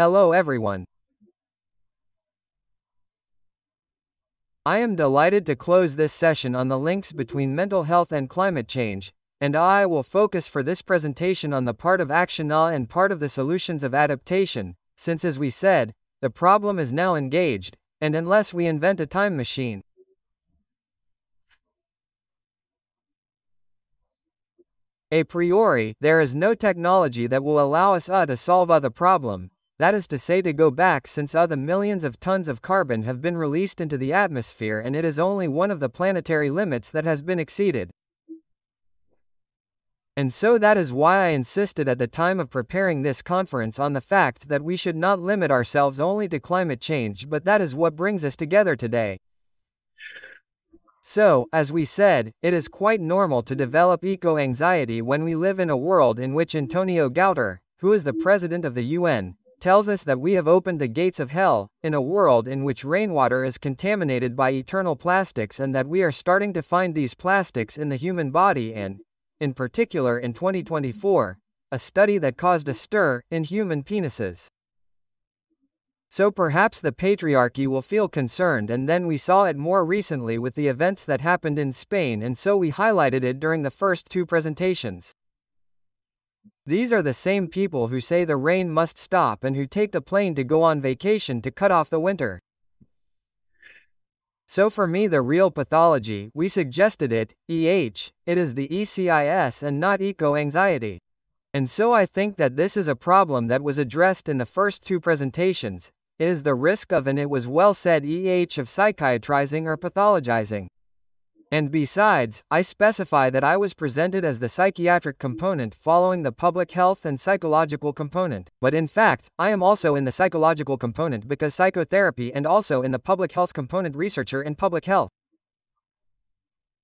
Hello everyone. I am delighted to close this session on the links between mental health and climate change, and I will focus for this presentation on the part of action and part of the solutions of adaptation, since as we said, the problem is now engaged, and unless we invent a time machine, A priori, there is no technology that will allow us uh, to solve uh, the problem, that is to say to go back since other millions of tons of carbon have been released into the atmosphere and it is only one of the planetary limits that has been exceeded. And so that is why I insisted at the time of preparing this conference on the fact that we should not limit ourselves only to climate change but that is what brings us together today. So, as we said, it is quite normal to develop eco-anxiety when we live in a world in which Antonio Guterres, who is the president of the UN, tells us that we have opened the gates of hell, in a world in which rainwater is contaminated by eternal plastics and that we are starting to find these plastics in the human body and, in particular in 2024, a study that caused a stir in human penises. So perhaps the patriarchy will feel concerned and then we saw it more recently with the events that happened in Spain and so we highlighted it during the first two presentations. These are the same people who say the rain must stop and who take the plane to go on vacation to cut off the winter. So for me the real pathology, we suggested it, EH, it is the ECIS and not eco-anxiety. And so I think that this is a problem that was addressed in the first two presentations, is the risk of and it was well said EH of psychiatrizing or pathologizing. And besides, I specify that I was presented as the psychiatric component following the public health and psychological component, but in fact, I am also in the psychological component because psychotherapy and also in the public health component researcher in public health.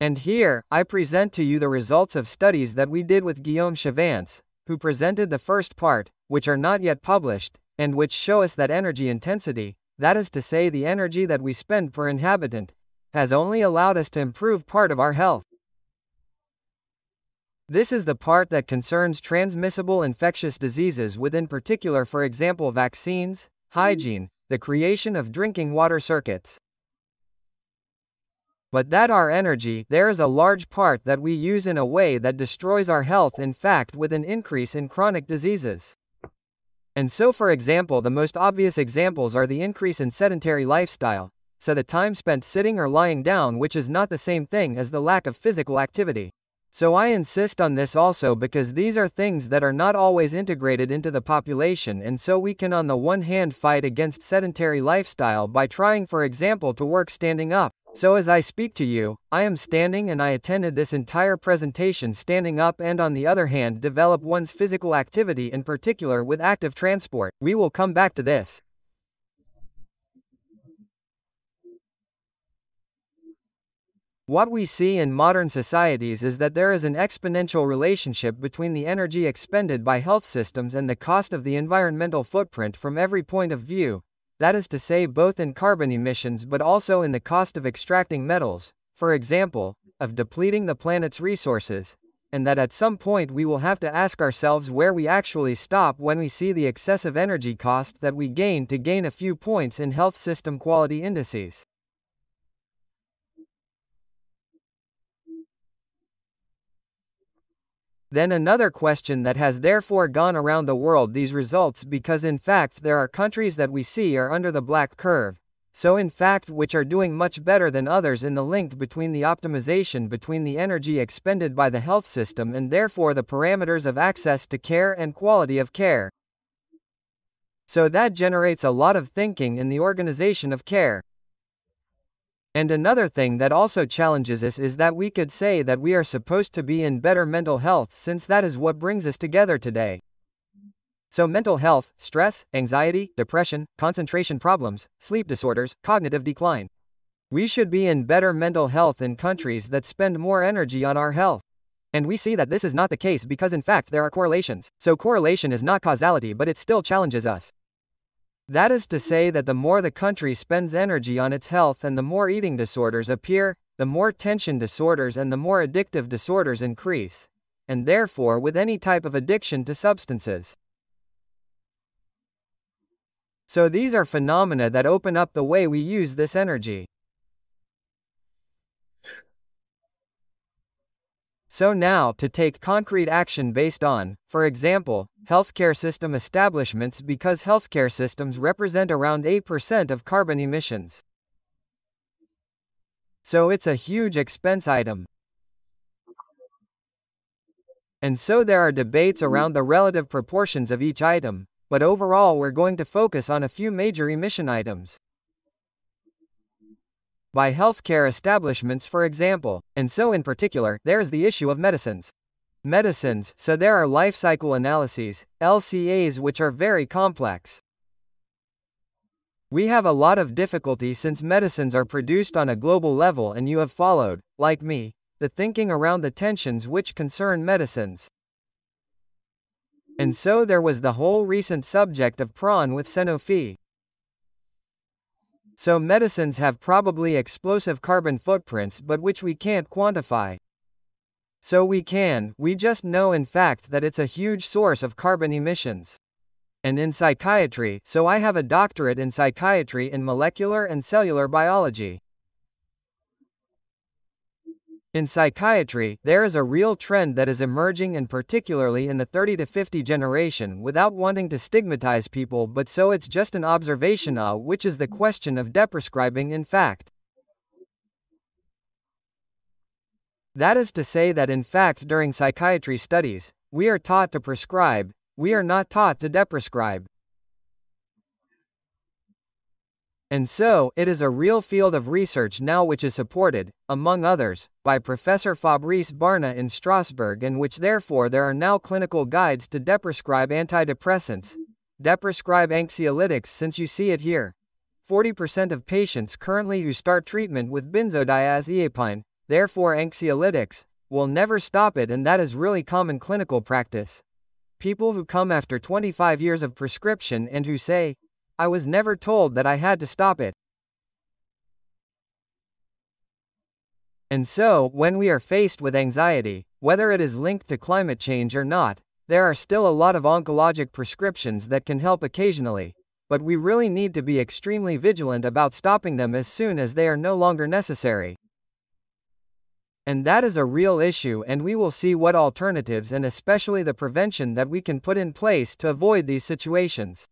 And here, I present to you the results of studies that we did with Guillaume Chevance, who presented the first part, which are not yet published, and which show us that energy intensity, that is to say the energy that we spend per inhabitant, has only allowed us to improve part of our health. This is the part that concerns transmissible infectious diseases within particular for example vaccines, hygiene, the creation of drinking water circuits. But that our energy, there is a large part that we use in a way that destroys our health in fact with an increase in chronic diseases. And so for example the most obvious examples are the increase in sedentary lifestyle, so the time spent sitting or lying down which is not the same thing as the lack of physical activity. So I insist on this also because these are things that are not always integrated into the population and so we can on the one hand fight against sedentary lifestyle by trying for example to work standing up. So as I speak to you, I am standing and I attended this entire presentation standing up and on the other hand develop one's physical activity in particular with active transport. We will come back to this. What we see in modern societies is that there is an exponential relationship between the energy expended by health systems and the cost of the environmental footprint from every point of view, that is to say both in carbon emissions but also in the cost of extracting metals, for example, of depleting the planet's resources, and that at some point we will have to ask ourselves where we actually stop when we see the excessive energy cost that we gain to gain a few points in health system quality indices. Then another question that has therefore gone around the world these results because in fact there are countries that we see are under the black curve, so in fact which are doing much better than others in the link between the optimization between the energy expended by the health system and therefore the parameters of access to care and quality of care. So that generates a lot of thinking in the organization of care. And another thing that also challenges us is that we could say that we are supposed to be in better mental health since that is what brings us together today. So, mental health, stress, anxiety, depression, concentration problems, sleep disorders, cognitive decline. We should be in better mental health in countries that spend more energy on our health. And we see that this is not the case because, in fact, there are correlations. So, correlation is not causality, but it still challenges us. That is to say that the more the country spends energy on its health and the more eating disorders appear, the more tension disorders and the more addictive disorders increase, and therefore with any type of addiction to substances. So these are phenomena that open up the way we use this energy. So now, to take concrete action based on, for example, healthcare system establishments because healthcare systems represent around 8% of carbon emissions. So it's a huge expense item. And so there are debates around the relative proportions of each item, but overall we're going to focus on a few major emission items by healthcare establishments for example, and so in particular, there's the issue of medicines. Medicines, so there are life cycle analyses, LCAs which are very complex. We have a lot of difficulty since medicines are produced on a global level and you have followed, like me, the thinking around the tensions which concern medicines. And so there was the whole recent subject of prawn with Sanofi. So medicines have probably explosive carbon footprints but which we can't quantify. So we can, we just know in fact that it's a huge source of carbon emissions. And in psychiatry, so I have a doctorate in psychiatry in molecular and cellular biology. In psychiatry, there is a real trend that is emerging and particularly in the 30 to 50 generation without wanting to stigmatize people but so it's just an observation of which is the question of deprescribing in fact. That is to say that in fact during psychiatry studies, we are taught to prescribe, we are not taught to deprescribe. And so, it is a real field of research now which is supported, among others, by Professor Fabrice Berna in Strasbourg and which therefore there are now clinical guides to deprescribe antidepressants, deprescribe anxiolytics since you see it here. 40% of patients currently who start treatment with benzodiazepine, therefore anxiolytics, will never stop it and that is really common clinical practice. People who come after 25 years of prescription and who say, I was never told that I had to stop it. And so, when we are faced with anxiety, whether it is linked to climate change or not, there are still a lot of anxiolytic prescriptions that can help occasionally, but we really need to be extremely vigilant about stopping them as soon as they are no longer necessary. And that is a real issue, and we will see what alternatives and especially the prevention that we can put in place to avoid these situations.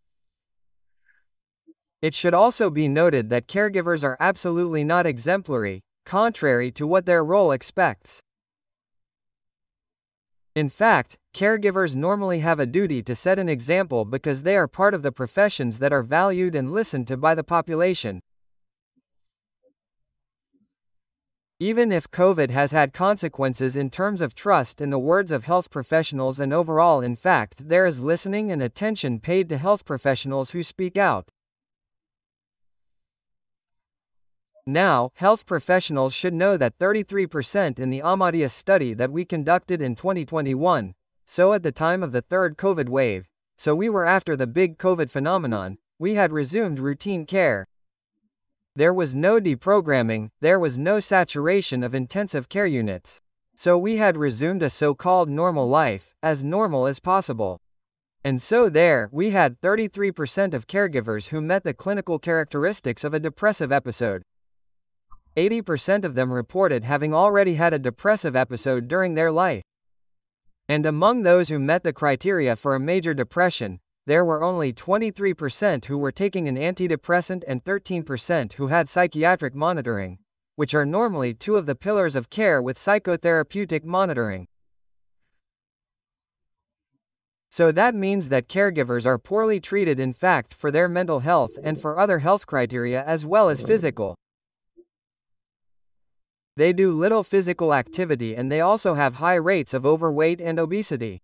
It should also be noted that caregivers are absolutely not exemplary, contrary to what their role expects. In fact, caregivers normally have a duty to set an example because they are part of the professions that are valued and listened to by the population. Even if COVID has had consequences in terms of trust in the words of health professionals and overall, in fact, there is listening and attention paid to health professionals who speak out. Now, health professionals should know that 33% in the Amadeus study that we conducted in 2021, so at the time of the third COVID wave, so we were after the big COVID phenomenon, we had resumed routine care. There was no deprogramming, there was no saturation of intensive care units. So we had resumed a so called normal life, as normal as possible. And so there, we had 33% of caregivers who met the clinical characteristics of a depressive episode. 80% of them reported having already had a depressive episode during their life. And among those who met the criteria for a major depression, there were only 23% who were taking an antidepressant and 13% who had psychiatric monitoring, which are normally two of the pillars of care with psychotherapeutic monitoring. So that means that caregivers are poorly treated in fact for their mental health and for other health criteria as well as physical. They do little physical activity and they also have high rates of overweight and obesity.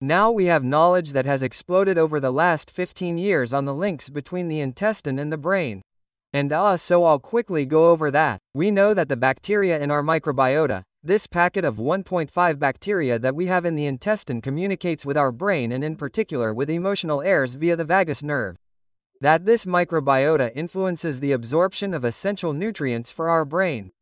Now we have knowledge that has exploded over the last 15 years on the links between the intestine and the brain. And uh, so I'll quickly go over that. We know that the bacteria in our microbiota, this packet of 1.5 bacteria that we have in the intestine communicates with our brain and in particular with emotional airs via the vagus nerve. That this microbiota influences the absorption of essential nutrients for our brain.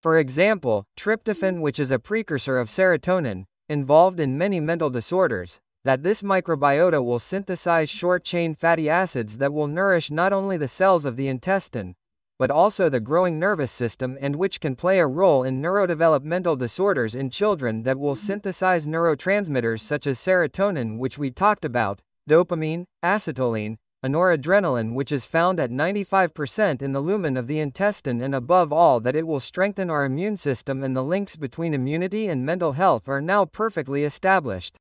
For example, tryptophan which is a precursor of serotonin, involved in many mental disorders, that this microbiota will synthesize short-chain fatty acids that will nourish not only the cells of the intestine, but also the growing nervous system and which can play a role in neurodevelopmental disorders in children that will synthesize neurotransmitters such as serotonin which we talked about, dopamine, acetylcholine, and noradrenaline which is found at 95% in the lumen of the intestine and above all that it will strengthen our immune system and the links between immunity and mental health are now perfectly established.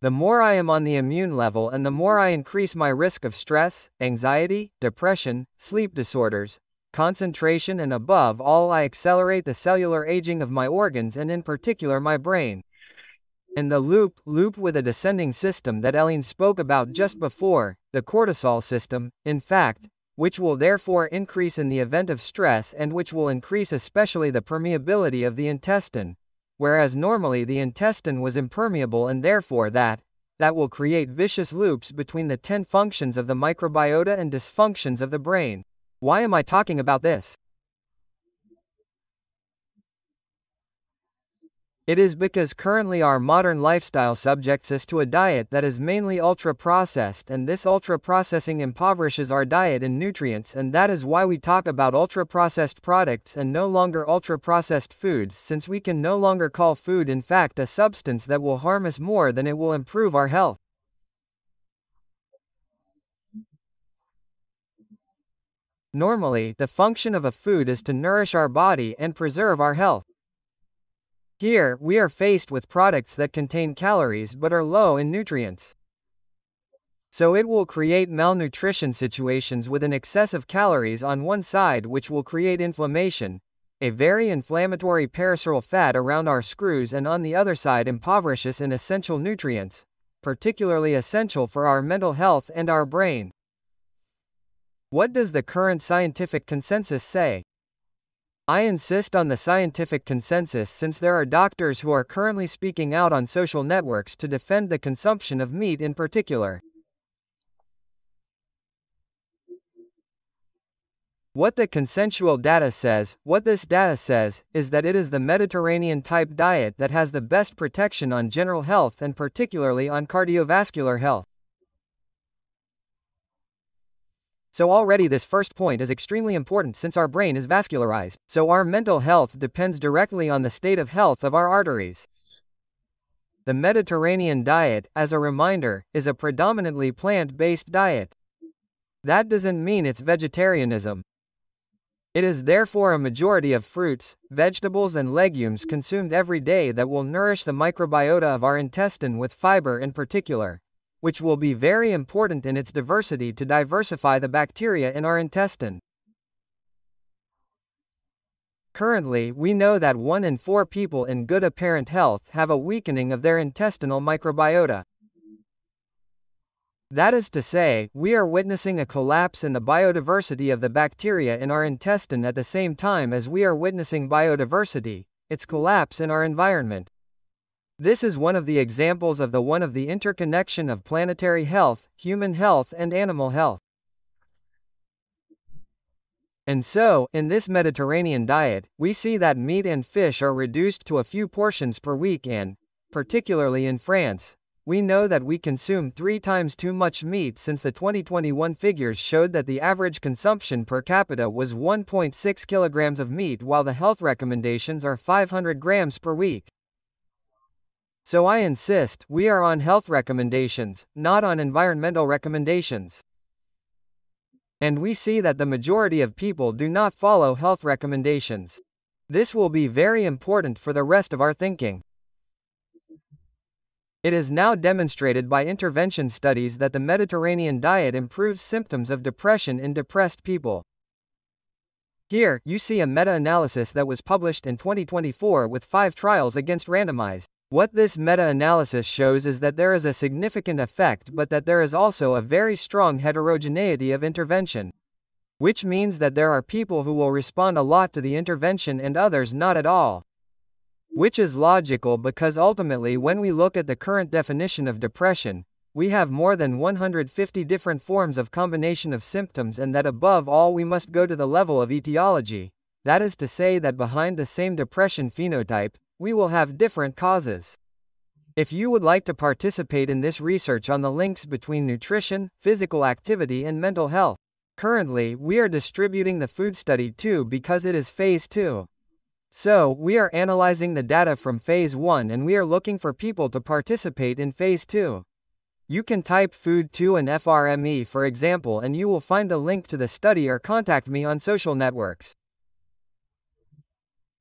The more I am on the immune level and the more I increase my risk of stress, anxiety, depression, sleep disorders, concentration and above all I accelerate the cellular aging of my organs and in particular my brain. In the loop, loop with a descending system that Elaine spoke about just before, the cortisol system, in fact, which will therefore increase in the event of stress and which will increase especially the permeability of the intestine, whereas normally the intestine was impermeable and therefore that, that will create vicious loops between the 10 functions of the microbiota and dysfunctions of the brain. Why am I talking about this? It is because currently our modern lifestyle subjects us to a diet that is mainly ultra-processed and this ultra-processing impoverishes our diet in nutrients and that is why we talk about ultra-processed products and no longer ultra-processed foods since we can no longer call food in fact a substance that will harm us more than it will improve our health. Normally, the function of a food is to nourish our body and preserve our health. Here, we are faced with products that contain calories but are low in nutrients. So it will create malnutrition situations with an excess of calories on one side which will create inflammation, a very inflammatory perissodal fat around our screws and on the other side impoverishes in essential nutrients, particularly essential for our mental health and our brain. What does the current scientific consensus say? I insist on the scientific consensus since there are doctors who are currently speaking out on social networks to defend the consumption of meat in particular. What the consensual data says, what this data says, is that it is the Mediterranean type diet that has the best protection on general health and particularly on cardiovascular health. So already this first point is extremely important since our brain is vascularized, so our mental health depends directly on the state of health of our arteries. The Mediterranean diet, as a reminder, is a predominantly plant-based diet. That doesn't mean it's vegetarianism. It is therefore a majority of fruits, vegetables and legumes consumed every day that will nourish the microbiota of our intestine with fiber in particular which will be very important in its diversity to diversify the bacteria in our intestine. Currently, we know that 1 in 4 people in good apparent health have a weakening of their intestinal microbiota. That is to say, we are witnessing a collapse in the biodiversity of the bacteria in our intestine at the same time as we are witnessing biodiversity, its collapse in our environment. This is one of the examples of the one of the interconnection of planetary health, human health and animal health. And so, in this Mediterranean diet, we see that meat and fish are reduced to a few portions per week and, particularly in France, we know that we consume three times too much meat since the 2021 figures showed that the average consumption per capita was 1.6 kilograms of meat while the health recommendations are 500 grams per week. So I insist, we are on health recommendations, not on environmental recommendations. And we see that the majority of people do not follow health recommendations. This will be very important for the rest of our thinking. It is now demonstrated by intervention studies that the Mediterranean diet improves symptoms of depression in depressed people. Here, you see a meta analysis that was published in 2024 with five trials against randomized what this meta-analysis shows is that there is a significant effect but that there is also a very strong heterogeneity of intervention. Which means that there are people who will respond a lot to the intervention and others not at all. Which is logical because ultimately when we look at the current definition of depression, we have more than 150 different forms of combination of symptoms and that above all we must go to the level of etiology, that is to say that behind the same depression phenotype, we will have different causes. If you would like to participate in this research on the links between nutrition, physical activity, and mental health, currently we are distributing the food study 2 because it is phase 2. So, we are analyzing the data from phase 1 and we are looking for people to participate in phase 2. You can type food 2 and FRME for example and you will find the link to the study or contact me on social networks.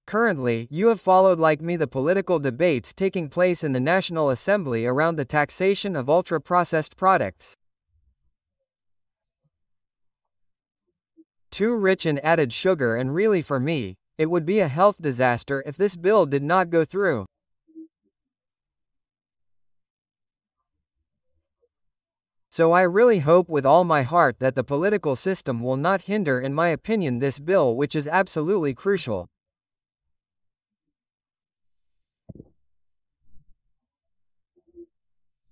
Currently, you have followed like me the political debates taking place in the National Assembly around the taxation of ultra-processed products. Too rich in added sugar and really for me, it would be a health disaster if this bill did not go through. So I really hope with all my heart that the political system will not hinder in my opinion this bill which is absolutely crucial.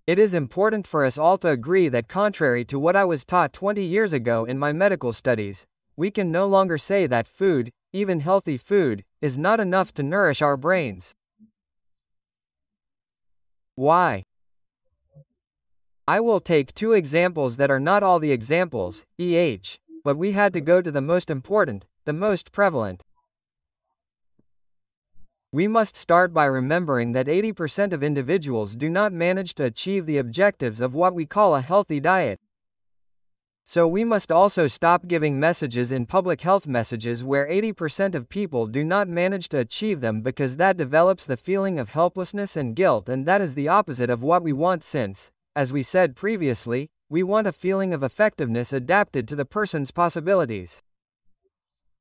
It is important for us all to agree that contrary to what I was taught 20 years ago in my medical studies, we can no longer say that food, even healthy food, is not enough to nourish our brains. Why? I will take two examples that are not all the examples, EH, but we had to go to the most important, the most prevalent. We must start by remembering that 80% of individuals do not manage to achieve the objectives of what we call a healthy diet. So we must also stop giving messages in public health messages where 80% of people do not manage to achieve them because that develops the feeling of helplessness and guilt and that is the opposite of what we want since, as we said previously, we want a feeling of effectiveness adapted to the person's possibilities.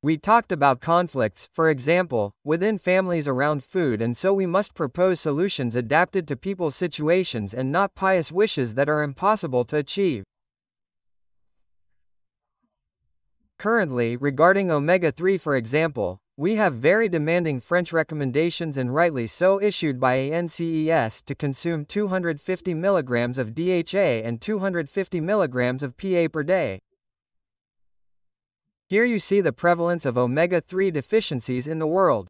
We talked about conflicts, for example, within families around food, and so we must propose solutions adapted to people's situations and not pious wishes that are impossible to achieve. Currently, regarding omega 3, for example, we have very demanding French recommendations and rightly so issued by ANSES to consume 250 mg of DHA and 250 mg of EPA per day. Here you see the prevalence of omega-3 deficiencies in the world.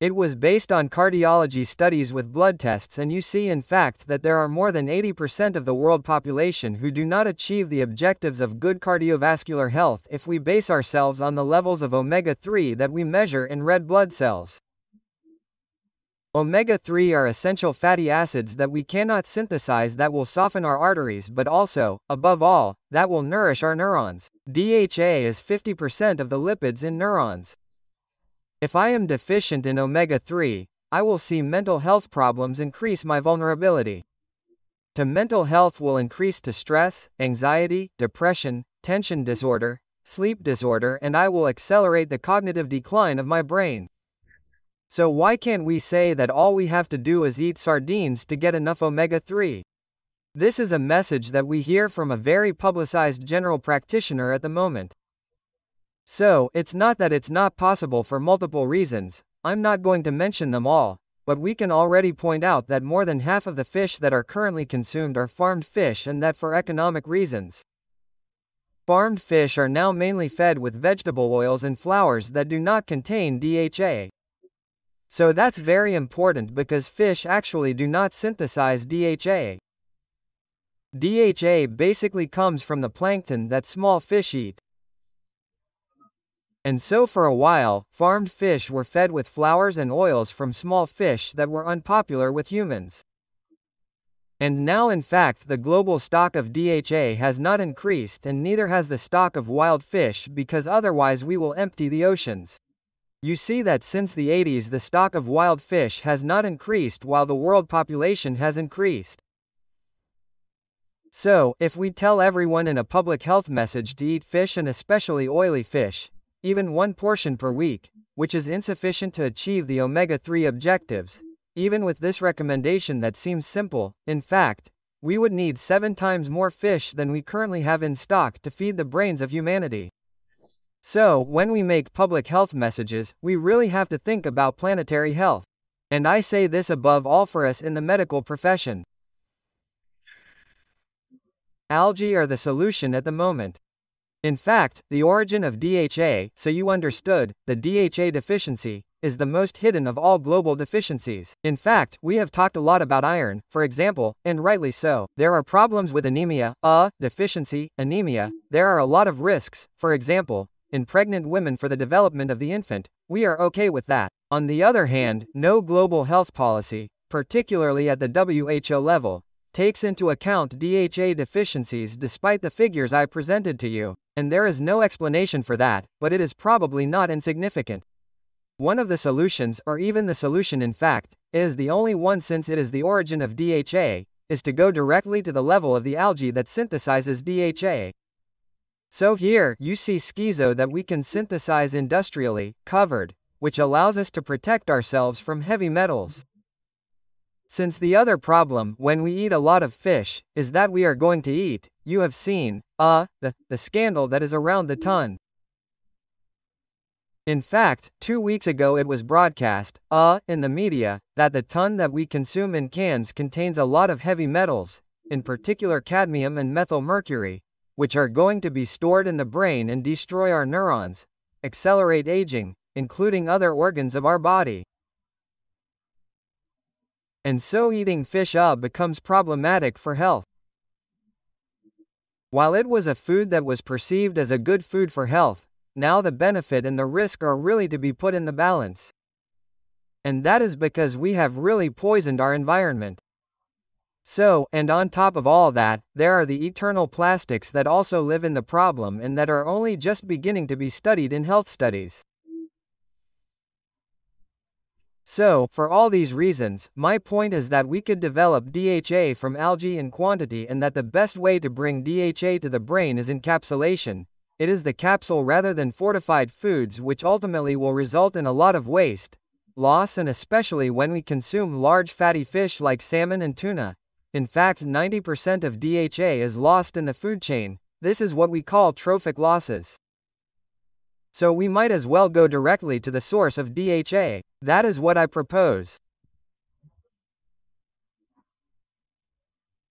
It was based on cardiology studies with blood tests and you see in fact that there are more than 80% of the world population who do not achieve the objectives of good cardiovascular health if we base ourselves on the levels of omega-3 that we measure in red blood cells. Omega-3 are essential fatty acids that we cannot synthesize that will soften our arteries but also, above all, that will nourish our neurons. DHA is 50% of the lipids in neurons. If I am deficient in omega 3, I will see mental health problems increase my vulnerability. To mental health will increase to stress, anxiety, depression, tension disorder, sleep disorder, and I will accelerate the cognitive decline of my brain. So, why can't we say that all we have to do is eat sardines to get enough omega 3? This is a message that we hear from a very publicized general practitioner at the moment. So, it's not that it's not possible for multiple reasons, I'm not going to mention them all, but we can already point out that more than half of the fish that are currently consumed are farmed fish and that for economic reasons. Farmed fish are now mainly fed with vegetable oils and flours that do not contain DHA. So that's very important because fish actually do not synthesize DHA. DHA basically comes from the plankton that small fish eat. And so for a while, farmed fish were fed with flours and oils from small fish that were unpopular with humans. And now in fact the global stock of DHA has not increased and neither has the stock of wild fish because otherwise we will empty the oceans. You see that since the 80s the stock of wild fish has not increased while the world population has increased. So, if we tell everyone in a public health message to eat fish and especially oily fish, even one portion per week, which is insufficient to achieve the omega 3 objectives. Even with this recommendation that seems simple, in fact, we would need seven times more fish than we currently have in stock to feed the brains of humanity. So, when we make public health messages, we really have to think about planetary health. And I say this above all for us in the medical profession. Algae are the solution at the moment. In fact, the origin of DHA, so you understood, the DHA deficiency, is the most hidden of all global deficiencies. In fact, we have talked a lot about iron, for example, and rightly so. There are problems with anemia, uh, deficiency, anemia. There are a lot of risks, for example, in pregnant women for the development of the infant. We are okay with that. On the other hand, no global health policy, particularly at the WHO level, takes into account DHA deficiencies despite the figures I presented to you, and there is no explanation for that, but it is probably not insignificant. One of the solutions, or even the solution in fact, is the only one since it is the origin of DHA, is to go directly to the level of the algae that synthesizes DHA. So here, you see schizo that we can synthesize industrially, covered, which allows us to protect ourselves from heavy metals. Since the other problem, when we eat a lot of fish, is that we are going to eat, you have seen, uh, the, the scandal that is around the ton. In fact, two weeks ago it was broadcast, uh, in the media, that the ton that we consume in cans contains a lot of heavy metals, in particular cadmium and methyl mercury, which are going to be stored in the brain and destroy our neurons, accelerate aging, including other organs of our body. And so eating fish up becomes problematic for health. While it was a food that was perceived as a good food for health, now the benefit and the risk are really to be put in the balance. And that is because we have really poisoned our environment. So, and on top of all that, there are the eternal plastics that also live in the problem and that are only just beginning to be studied in health studies. So, for all these reasons, my point is that we could develop DHA from algae in quantity and that the best way to bring DHA to the brain is encapsulation. It is the capsule rather than fortified foods which ultimately will result in a lot of waste, loss and especially when we consume large fatty fish like salmon and tuna. In fact 90% of DHA is lost in the food chain, this is what we call trophic losses. So we might as well go directly to the source of DHA. That is what I propose.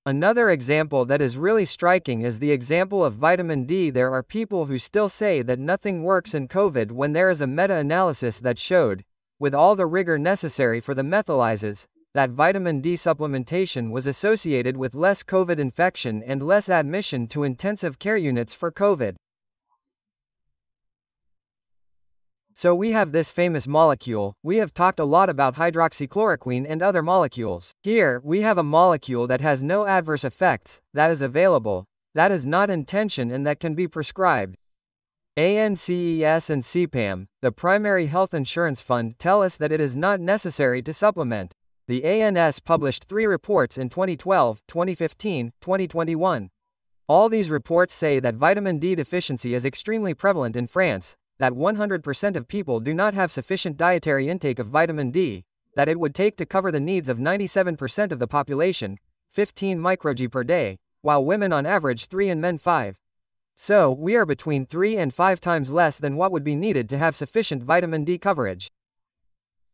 Another example that is really striking is the example of vitamin D. There are people who still say that nothing works in COVID when there is a meta analysis that showed, with all the rigor necessary for the meta-analyses, that vitamin D supplementation was associated with less COVID infection and less admission to intensive care units for COVID. So we have this famous molecule, we have talked a lot about hydroxychloroquine and other molecules. Here, we have a molecule that has no adverse effects, that is available, that is not in tension and that can be prescribed. ANSES and CPAM, the primary health insurance fund, tell us that it is not necessary to supplement. The ANS published three reports in 2012, 2015, 2021. All these reports say that vitamin D deficiency is extremely prevalent in France, that 100% of people do not have sufficient dietary intake of vitamin D, that it would take to cover the needs of 97% of the population, 15 microG per day, while women on average 3 and men 5. So, we are between 3 and 5 times less than what would be needed to have sufficient vitamin D coverage.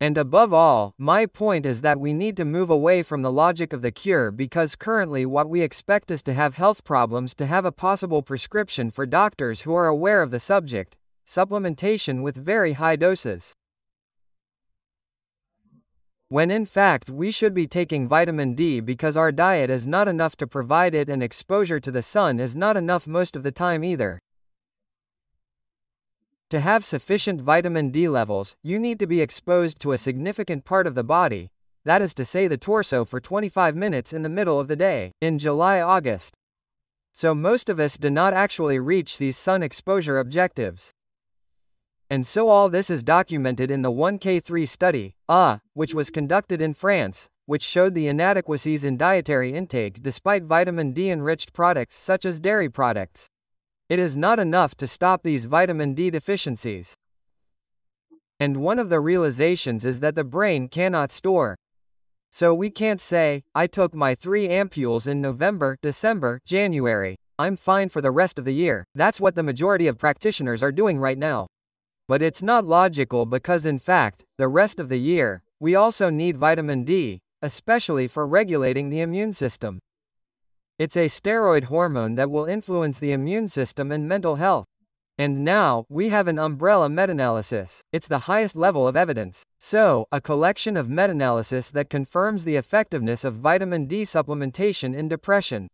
And above all, my point is that we need to move away from the logic of the cure because currently what we expect is to have health problems to have a possible prescription for doctors who are aware of the subject, supplementation with very high doses. When in fact we should be taking vitamin D because our diet is not enough to provide it and exposure to the sun is not enough most of the time either. To have sufficient vitamin D levels, you need to be exposed to a significant part of the body, that is to say the torso for 25 minutes in the middle of the day, in July-August. So most of us do not actually reach these sun exposure objectives. And so all this is documented in the INCA3 study, ah, which was conducted in France, which showed the inadequacies in dietary intake despite vitamin D enriched products such as dairy products. It is not enough to stop these vitamin D deficiencies. And one of the realizations is that the brain cannot store. So we can't say, I took my three ampules in November, December, January. I'm fine for the rest of the year. That's what the majority of practitioners are doing right now. But it's not logical because in fact, the rest of the year, we also need vitamin D, especially for regulating the immune system. It's a steroid hormone that will influence the immune system and mental health. And now, we have an umbrella meta-analysis. It's the highest level of evidence. So, a collection of meta-analysis that confirms the effectiveness of vitamin D supplementation in depression.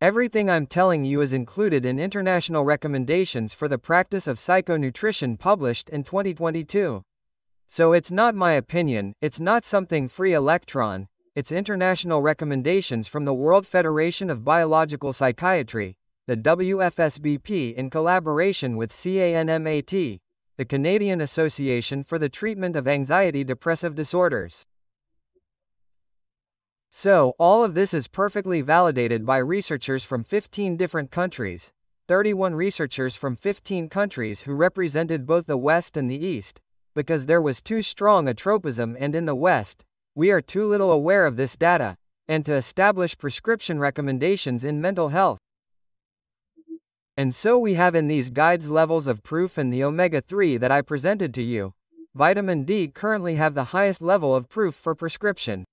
Everything I'm telling you is included in international recommendations for the practice of psychonutrition published in 2022. So it's not my opinion, it's not something free electron, it's international recommendations from the World Federation of Biological Psychiatry, the WFSBP in collaboration with CANMAT, the Canadian Association for the Treatment of Anxiety Depressive Disorders. So, all of this is perfectly validated by researchers from 15 different countries, 31 researchers from 15 countries who represented both the West and the East, because there was too strong a tropism and in the West, we are too little aware of this data, and to establish prescription recommendations in mental health. And so we have in these guides levels of proof and the omega-3 that I presented to you. Vitamin D currently have the highest level of proof for prescription.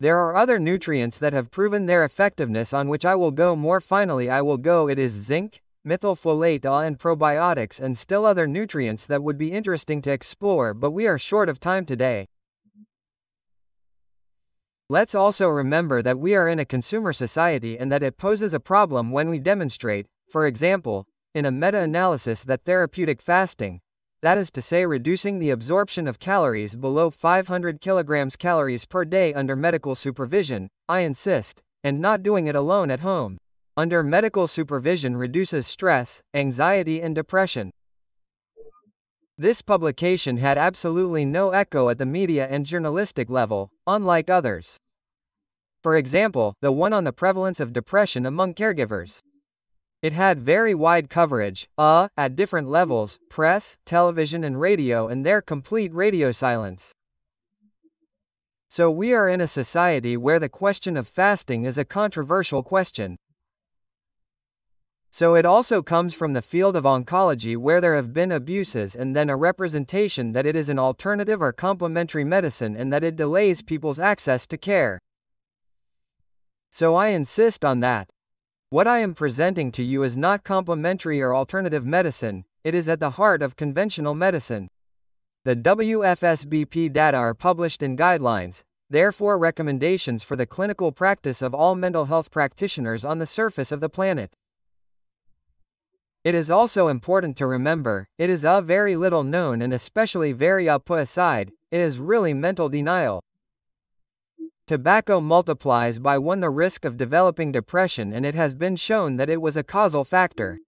There are other nutrients that have proven their effectiveness on which I will go more finally I will go it is zinc, methylfolate A and probiotics and still other nutrients that would be interesting to explore but we are short of time today. Let's also remember that we are in a consumer society and that it poses a problem when we demonstrate, for example, in a meta analysis that therapeutic fasting, that is to say, reducing the absorption of calories below 500 kilograms calories per day under medical supervision, I insist, and not doing it alone at home, under medical supervision reduces stress, anxiety, and depression. This publication had absolutely no echo at the media and journalistic level, unlike others. For example, the one on the prevalence of depression among caregivers. It had very wide coverage, uh, at different levels, press, television and radio and their complete radio silence. So we are in a society where the question of fasting is a controversial question. So it also comes from the field of oncology where there have been abuses and then a representation that it is an alternative or complementary medicine and that it delays people's access to care. So I insist on that. What I am presenting to you is not complementary or alternative medicine, it is at the heart of conventional medicine. The WFSBP data are published in guidelines, therefore recommendations for the clinical practice of all mental health practitioners on the surface of the planet. It is also important to remember, it is a very little known and especially very a put aside, it is really mental denial. Tobacco multiplies by 1 the risk of developing depression and it has been shown that it was a causal factor.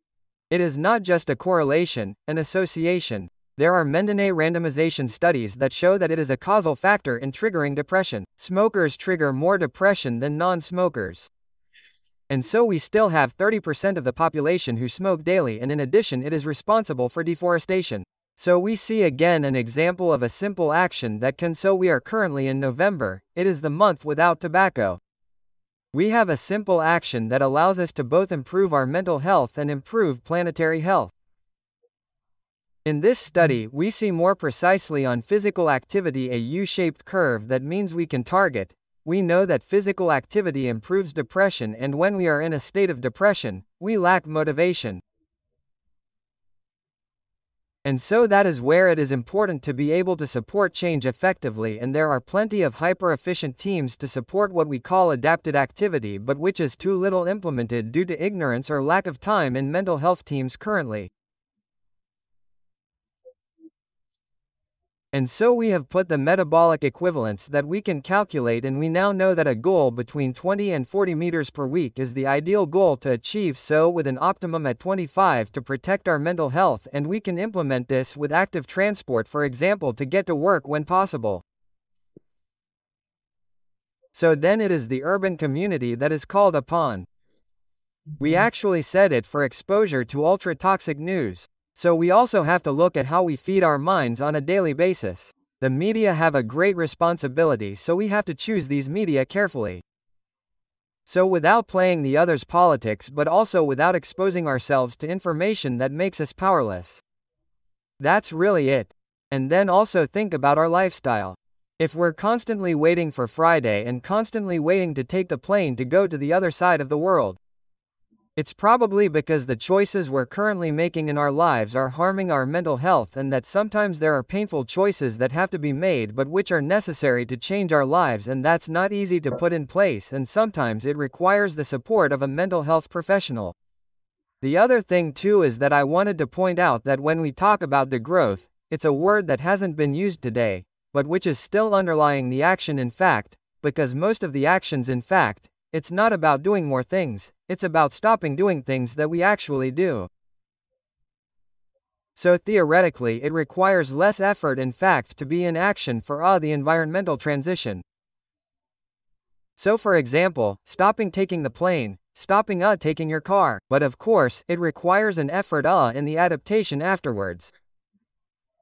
It is not just a correlation, an association. There are Mendelian randomization studies that show that it is a causal factor in triggering depression. Smokers trigger more depression than non-smokers. And so we still have 30% of the population who smoke daily and in addition it is responsible for deforestation. So we see again an example of a simple action that can so we are currently in November, it is the month without tobacco. We have a simple action that allows us to both improve our mental health and improve planetary health. In this study, we see more precisely on physical activity a U-shaped curve that means we can target, we know that physical activity improves depression and when we are in a state of depression, we lack motivation. And so that is where it is important to be able to support change effectively and there are plenty of hyper-efficient teams to support what we call adapted activity but which is too little implemented due to ignorance or lack of time in mental health teams currently. And so we have put the metabolic equivalents that we can calculate and we now know that a goal between 20 and 40 meters per week is the ideal goal to achieve so with an optimum at 25 to protect our mental health and we can implement this with active transport for example to get to work when possible. So then it is the urban community that is called upon. We mm-hmm. actually said it for exposure to ultra-toxic news. So we also have to look at how we feed our minds on a daily basis. The media have a great responsibility so we have to choose these media carefully. So without playing the other's politics but also without exposing ourselves to information that makes us powerless. That's really it. And then also think about our lifestyle. If we're constantly waiting for Friday and constantly waiting to take the plane to go to the other side of the world, it's probably because the choices we're currently making in our lives are harming our mental health and that sometimes there are painful choices that have to be made but which are necessary to change our lives and that's not easy to put in place and sometimes it requires the support of a mental health professional. The other thing too is that I wanted to point out that when we talk about degrowth, it's a word that hasn't been used today, but which is still underlying the action in fact, because most of the actions in fact, it's not about doing more things, it's about stopping doing things that we actually do. So theoretically, it requires less effort in fact to be in action for uh, the environmental transition. So for example, stopping taking the plane, stopping uh taking your car, but of course, it requires an effort uh in the adaptation afterwards.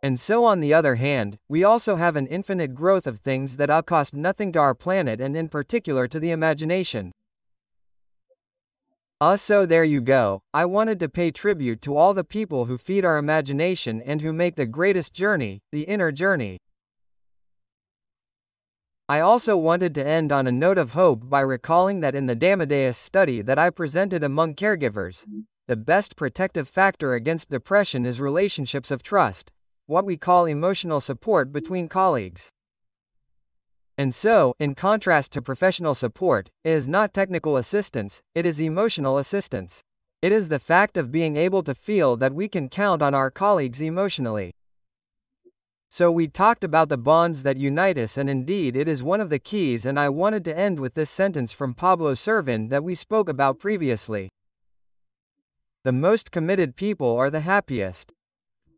And so on the other hand, we also have an infinite growth of things that uh cost nothing to our planet and in particular to the imagination. Uh so there you go, I wanted to pay tribute to all the people who feed our imagination and who make the greatest journey, the inner journey. I also wanted to end on a note of hope by recalling that in the Damadeus study that I presented among caregivers, the best protective factor against depression is relationships of trust what we call emotional support between colleagues. And so, in contrast to professional support, it is not technical assistance, it is emotional assistance. It is the fact of being able to feel that we can count on our colleagues emotionally. So, we talked about the bonds that unite us, and indeed, it is one of the keys. And I wanted to end with this sentence from Pablo Servigne that we spoke about previously The most committed people are the happiest.